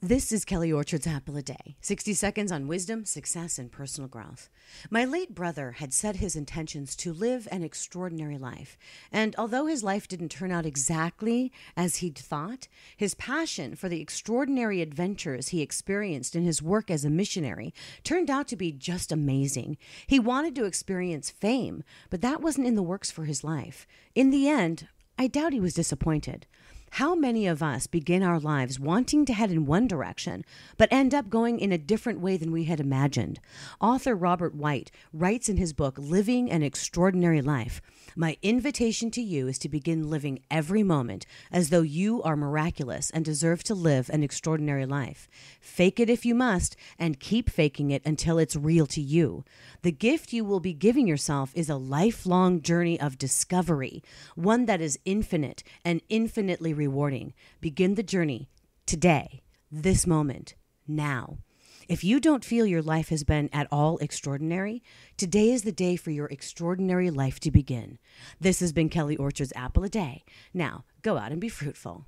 This is Kelly Orchard's Apple a Day 60 seconds on wisdom, success, and personal growth. My late brother had set his intentions to live an extraordinary life. And although his life didn't turn out exactly as he'd thought, his passion for the extraordinary adventures he experienced in his work as a missionary turned out to be just amazing. He wanted to experience fame, but that wasn't in the works for his life. In the end, I doubt he was disappointed. How many of us begin our lives wanting to head in one direction, but end up going in a different way than we had imagined? Author Robert White writes in his book, Living an Extraordinary Life My invitation to you is to begin living every moment as though you are miraculous and deserve to live an extraordinary life. Fake it if you must, and keep faking it until it's real to you. The gift you will be giving yourself is a lifelong journey of discovery, one that is infinite and infinitely rewarding. Begin the journey today, this moment, now. If you don't feel your life has been at all extraordinary, today is the day for your extraordinary life to begin. This has been Kelly Orchard's Apple a Day. Now, go out and be fruitful.